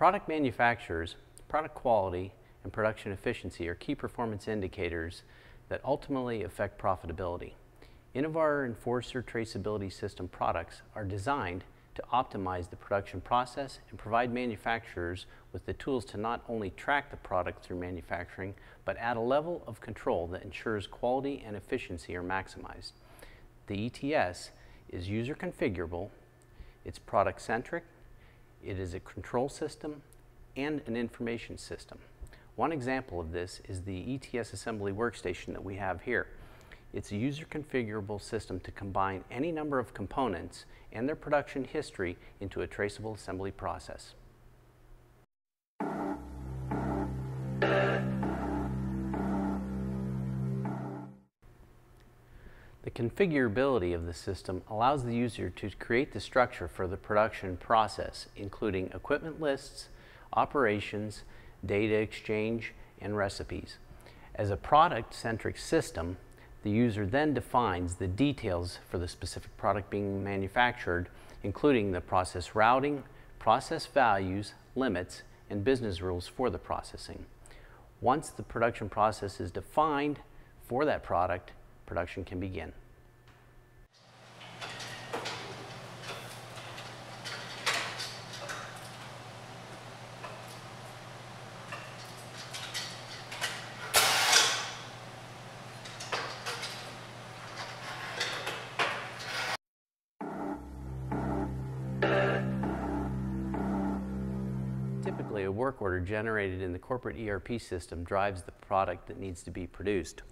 product manufacturers, product quality and production efficiency are key performance indicators that ultimately affect profitability. Innovar Enforcer traceability system products are designed to optimize the production process and provide manufacturers with the tools to not only track the product through manufacturing, but add a level of control that ensures quality and efficiency are maximized. The ETS is user configurable, it's product centric, it is a control system, and an information system. One example of this is the ETS assembly workstation that we have here. It's a user configurable system to combine any number of components and their production history into a traceable assembly process. The configurability of the system allows the user to create the structure for the production process, including equipment lists, operations, data exchange, and recipes. As a product-centric system, the user then defines the details for the specific product being manufactured, including the process routing, process values, limits, and business rules for the processing. Once the production process is defined for that product, production can begin. Typically, a work order generated in the corporate ERP system drives the product that needs to be produced.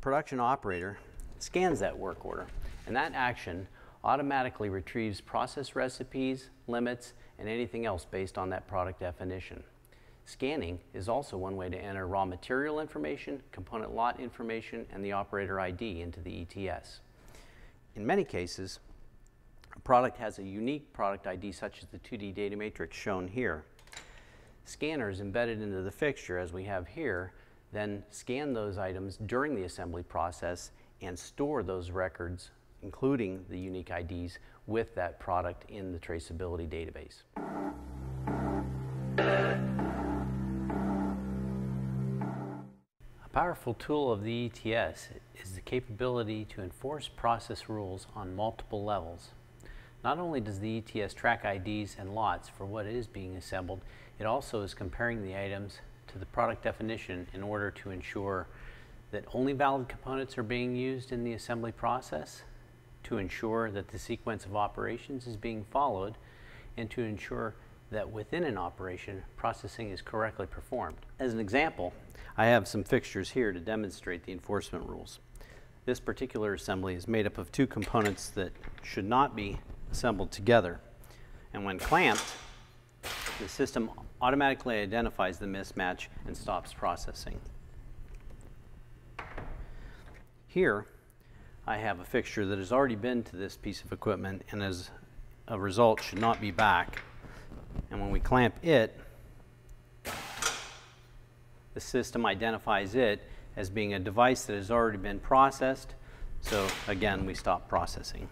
Production operator scans that work order, and that action automatically retrieves process recipes, limits, and anything else based on that product definition. Scanning is also one way to enter raw material information, component lot information, and the operator ID into the ETS. In many cases, a product has a unique product ID such as the 2D data matrix shown here. Scanners embedded into the fixture as we have here then scan those items during the assembly process and store those records, including the unique IDs, with that product in the traceability database. A powerful tool of the ETS is the capability to enforce process rules on multiple levels. Not only does the ETS track IDs and lots for what is being assembled, it also is comparing the items to the product definition in order to ensure that only valid components are being used in the assembly process, to ensure that the sequence of operations is being followed, and to ensure that within an operation, processing is correctly performed. As an example, I have some fixtures here to demonstrate the enforcement rules. This particular assembly is made up of two components that should not be assembled together. And when clamped, the system automatically identifies the mismatch and stops processing. Here, I have a fixture that has already been to this piece of equipment and as a result should not be back. And when we clamp it, the system identifies it as being a device that has already been processed. So again, we stop processing.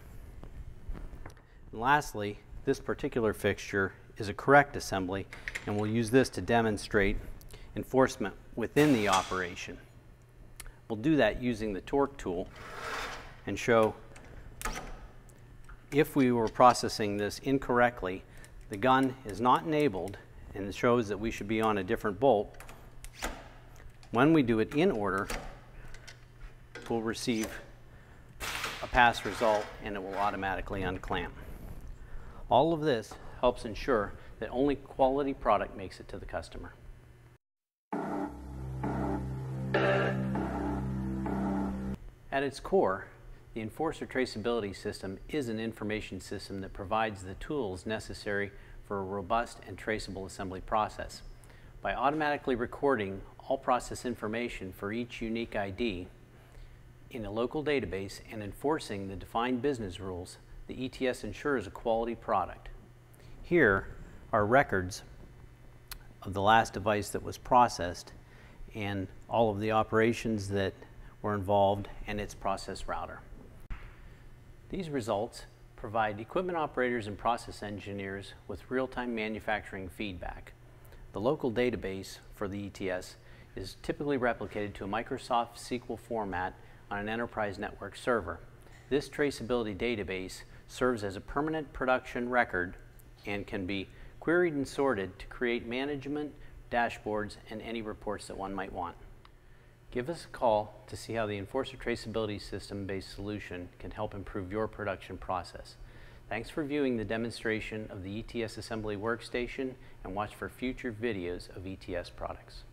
And lastly, this particular fixture is a correct assembly, and we'll use this to demonstrate enforcement within the operation. We'll do that using the torque tool and show if we were processing this incorrectly, the gun is not enabled and it shows that we should be on a different bolt. When we do it in order, we'll receive a pass result and it will automatically unclamp. All of this helps ensure that only quality product makes it to the customer. At its core, the Enforcer Traceability System is an information system that provides the tools necessary for a robust and traceable assembly process. By automatically recording all process information for each unique ID in a local database and enforcing the defined business rules, the ETS ensures a quality product. Here are records of the last device that was processed and all of the operations that were involved and its process router. These results provide equipment operators and process engineers with real-time manufacturing feedback. The local database for the ETS is typically replicated to a Microsoft SQL format on an enterprise network server. This traceability database serves as a permanent production record and can be queried and sorted to create management, dashboards, and any reports that one might want. Give us a call to see how the Enforcer Traceability System-based solution can help improve your production process. Thanks for viewing the demonstration of the ETS Assembly Workstation and watch for future videos of ETS products.